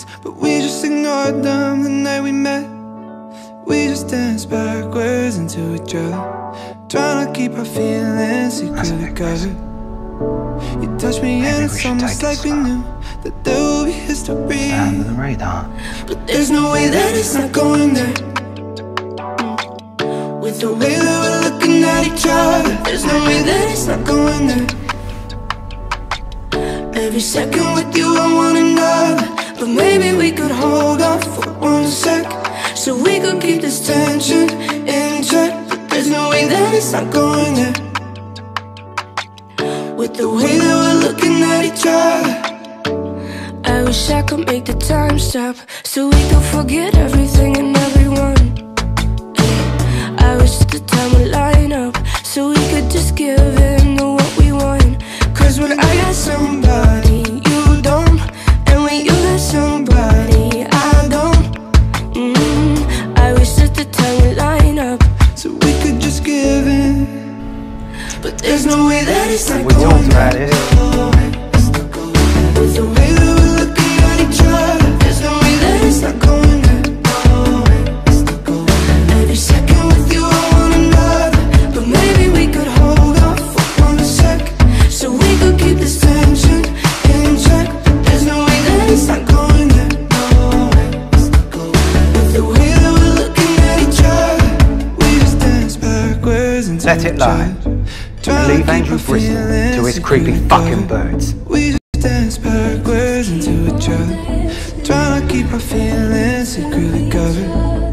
nights, but we just ignored them the night we met. We just danced backwards into each other, trying to keep our feelings secretly covered. You touched me and it's almost like we knew that there will be history. Under the radar. But there's no way that it's not going there. With the way that we're looking at each other, there's no way that it's not going there. Every second with you, I want it's not going there. With the way that we're looking at each other. I wish I could make the time stop so we could forget everything and everyone. But there's no way that it's not We going talked about it. with the way that we're looking at each other, there's no way that it's not going there. Every second with you, I want another. But maybe we could hold off for one sec, so we could keep this tension in check. But there's no way that it's not going there. With the way that we're looking at each other, we just dance backwards into Let it lie. Trying Leave Andrew our to his creepy fucking birds. We just dance backwards into each other Trying to keep our feelings secretly covered